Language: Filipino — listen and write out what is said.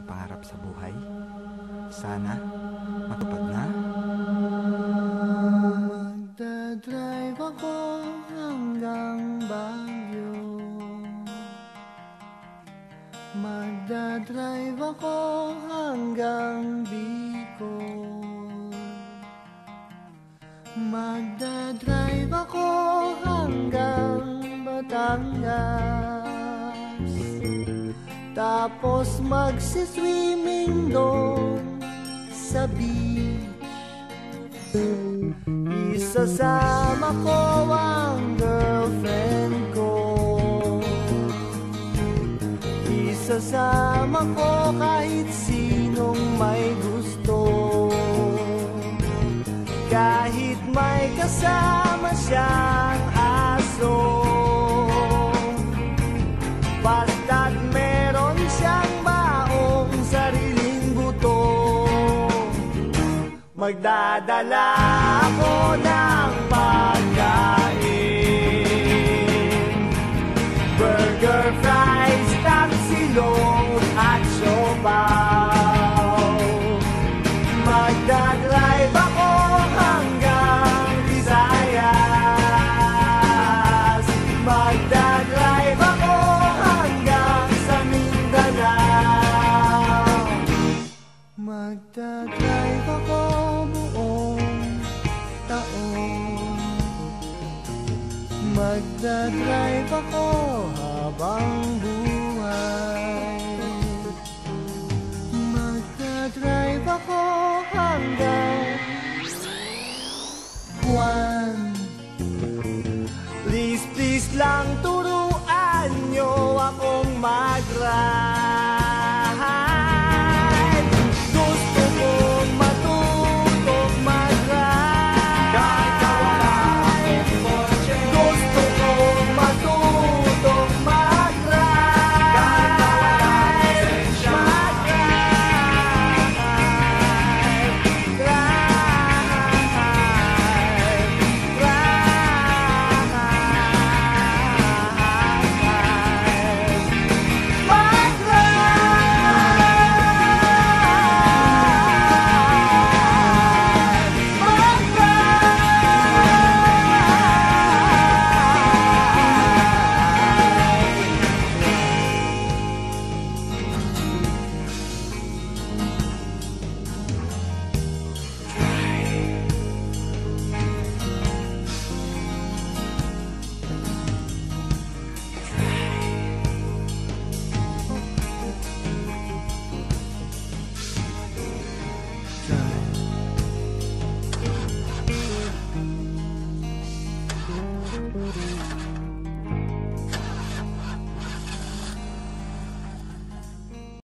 ang pangarap sa buhay? Sana matupad na. Magdadrive ako hanggang Baguio Magdadrive ako hanggang Tapos magsiswimming doon sa beach. Isasama ko ang girlfriend ko. Isasama ko kahit sinong may gusto Magdadala ako ng pagkain. Burger, fries, tapsilog at siopaw. Magdadrive ako Magdadrive ako habang buhay. Magdadrive ako hanggang Juan Please, please lang to